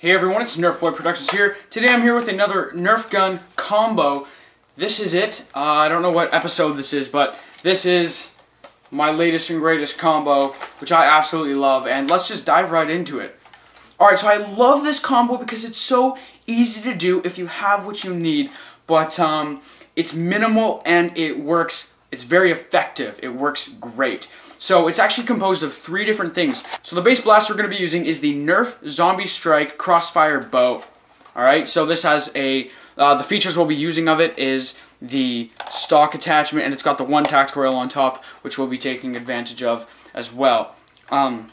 Hey everyone, it's Nerf Boy Productions here. Today I'm here with another Nerf gun combo. This is it. Uh, I don't know what episode this is, but this is my latest and greatest combo, which I absolutely love, and let's just dive right into it. Alright, so I love this combo because it's so easy to do if you have what you need, but um, it's minimal and it works, it's very effective. It works great. So it's actually composed of three different things. So the base blast we're going to be using is the Nerf Zombie Strike Crossfire Bow. Alright, so this has a, uh, the features we'll be using of it is the stock attachment and it's got the one tactical rail on top which we'll be taking advantage of as well. Um,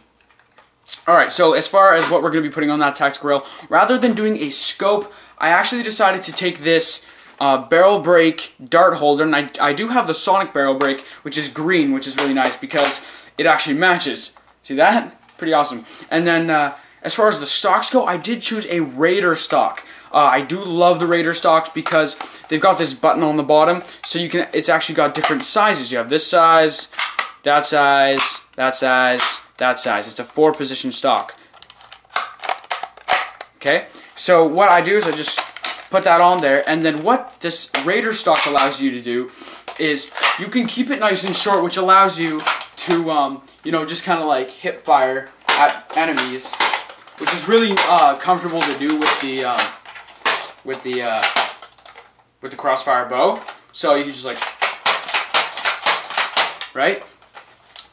Alright, so as far as what we're going to be putting on that tactical rail, rather than doing a scope, I actually decided to take this uh, barrel brake dart holder, and I, I do have the Sonic barrel brake, which is green, which is really nice because it actually matches. See that? Pretty awesome. And then uh, as far as the stocks go, I did choose a Raider stock. Uh, I do love the Raider stocks because they've got this button on the bottom, so you can. It's actually got different sizes. You have this size, that size, that size, that size. It's a four-position stock. Okay, so what I do is I just put that on there, and then what this Raider stock allows you to do is you can keep it nice and short, which allows you to, um, you know, just kind of like hip fire at enemies, which is really uh, comfortable to do with the uh, with the uh, with the crossfire bow. So you can just like, right?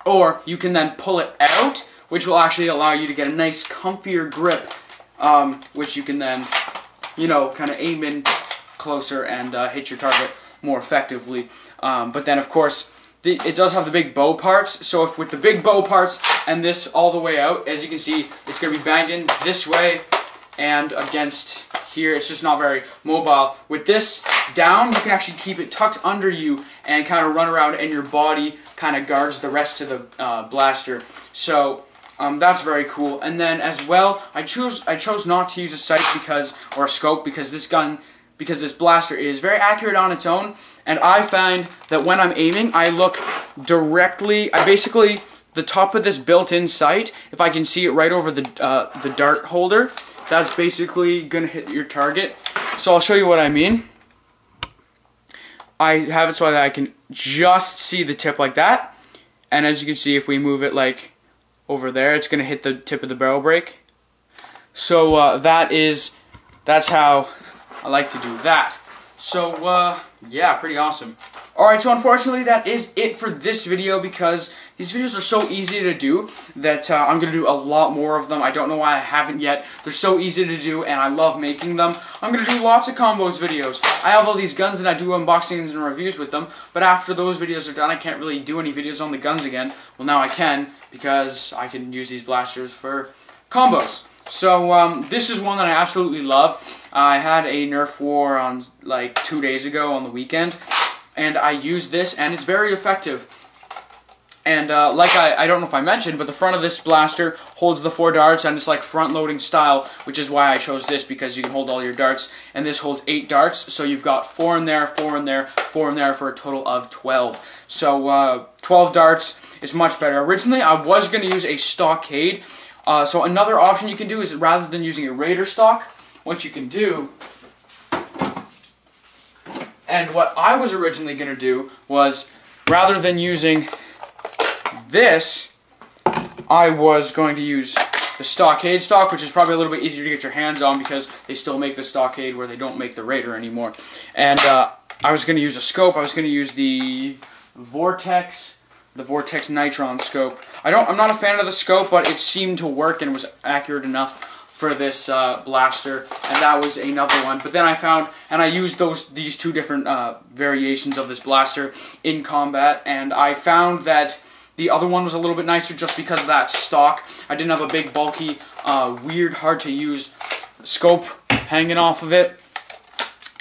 Or you can then pull it out, which will actually allow you to get a nice comfier grip, um, which you can then you know, kind of aim in closer and uh, hit your target more effectively. Um, but then, of course, the, it does have the big bow parts. So if with the big bow parts and this all the way out, as you can see, it's going to be banging this way and against here. It's just not very mobile. With this down, you can actually keep it tucked under you and kind of run around and your body kind of guards the rest of the uh, blaster. So um, that's very cool. And then as well, I chose I chose not to use a sight because or a scope because this gun because this blaster is very accurate on its own. And I find that when I'm aiming, I look directly. I basically the top of this built-in sight. If I can see it right over the uh, the dart holder, that's basically gonna hit your target. So I'll show you what I mean. I have it so that I can just see the tip like that. And as you can see, if we move it like over there, it's going to hit the tip of the barrel brake. So uh, that is, that's how I like to do that. So uh, yeah, pretty awesome. Alright, so unfortunately that is it for this video because these videos are so easy to do that uh, I'm going to do a lot more of them. I don't know why I haven't yet. They're so easy to do and I love making them. I'm going to do lots of combos videos. I have all these guns and I do unboxings and reviews with them, but after those videos are done I can't really do any videos on the guns again. Well now I can because I can use these blasters for combos. So um, this is one that I absolutely love. I had a Nerf war on like two days ago on the weekend, and I use this, and it's very effective. And uh, like I, I don't know if I mentioned, but the front of this blaster holds the four darts, and it's like front-loading style, which is why I chose this, because you can hold all your darts. And this holds eight darts, so you've got four in there, four in there, four in there, for a total of 12. So uh, 12 darts is much better. Originally, I was going to use a stockade. Uh, so another option you can do is, rather than using a Raider stock, what you can do and what I was originally going to do was, rather than using this, I was going to use the Stockade stock, which is probably a little bit easier to get your hands on because they still make the Stockade where they don't make the Raider anymore. And uh, I was going to use a scope. I was going to use the Vortex, the Vortex Nitron scope. I don't. I'm not a fan of the scope, but it seemed to work and was accurate enough for this uh, blaster, and that was another one. But then I found, and I used those these two different uh, variations of this blaster in combat, and I found that the other one was a little bit nicer just because of that stock. I didn't have a big, bulky, uh, weird, hard to use scope hanging off of it,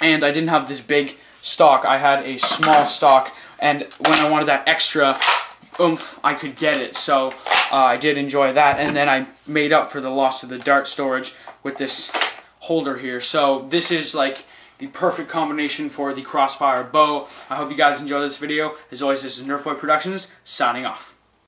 and I didn't have this big stock. I had a small stock, and when I wanted that extra oomph, I could get it. So uh, I did enjoy that. And then I made up for the loss of the dart storage with this holder here. So this is like the perfect combination for the Crossfire bow. I hope you guys enjoy this video. As always, this is Nerf Boy Productions, signing off.